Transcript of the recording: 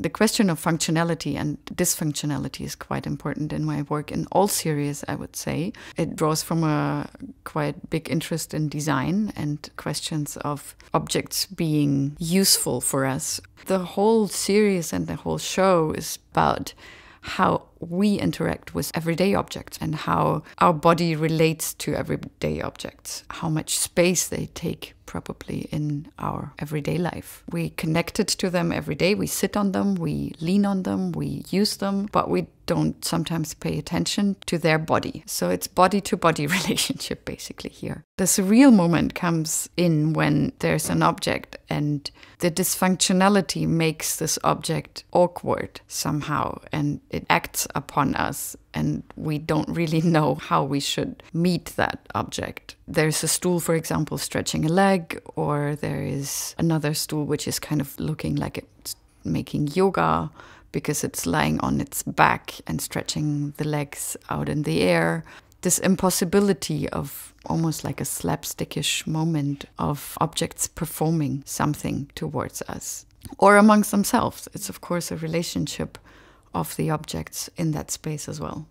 The question of functionality and dysfunctionality is quite important in my work in all series, I would say. It draws from a quite big interest in design and questions of objects being useful for us. The whole series and the whole show is about how we interact with everyday objects and how our body relates to everyday objects, how much space they take probably in our everyday life. We connected to them every day, we sit on them, we lean on them, we use them, but we don't sometimes pay attention to their body. So it's body to body relationship basically here. The surreal moment comes in when there's an object and the dysfunctionality makes this object awkward somehow and it acts upon us and we don't really know how we should meet that object. There's a stool, for example, stretching a leg, or there is another stool which is kind of looking like it's making yoga because it's lying on its back and stretching the legs out in the air. This impossibility of almost like a slapstickish moment of objects performing something towards us or amongst themselves. It's, of course, a relationship of the objects in that space as well.